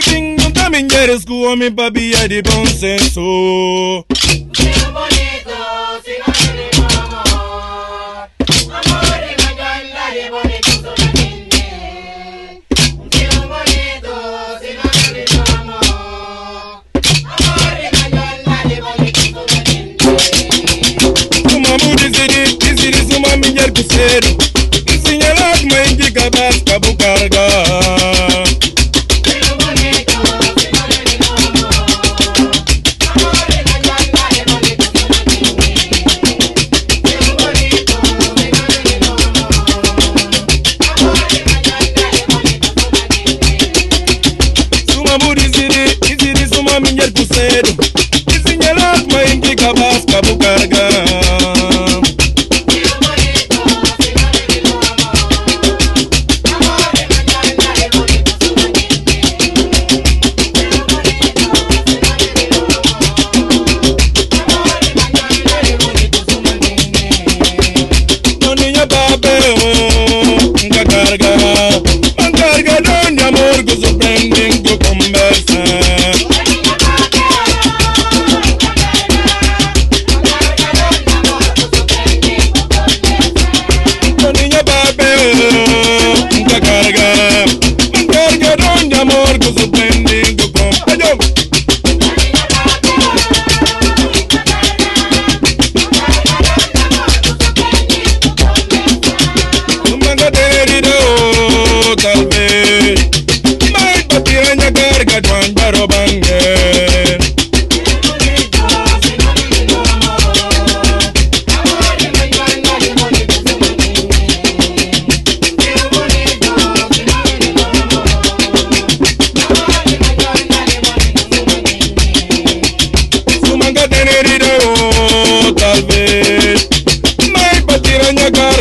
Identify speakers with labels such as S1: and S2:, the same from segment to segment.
S1: baby bing bong também eres com mi baby é de bom senso.
S2: Meu bonito, se não tem amor, amor é gajanda de bonito só na gente. Meu bonito, se não tem amor, amor é gajanda de bonito só na gente.
S1: Uma mulher dizia, dizia uma mulher que ser, ensinar a mãe de cabas para bucargar. mami ya el crucero. Y sin el alma en que capaz cabuca.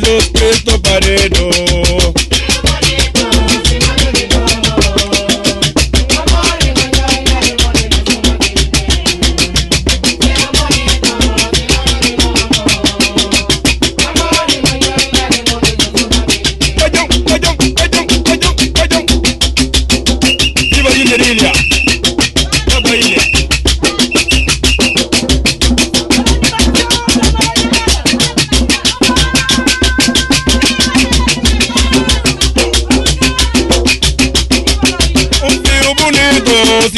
S1: los Cristo pareros.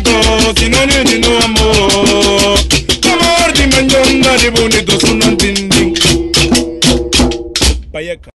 S1: bonito, sinónimo de amor. Amor di mangion, dare bonito, son antino.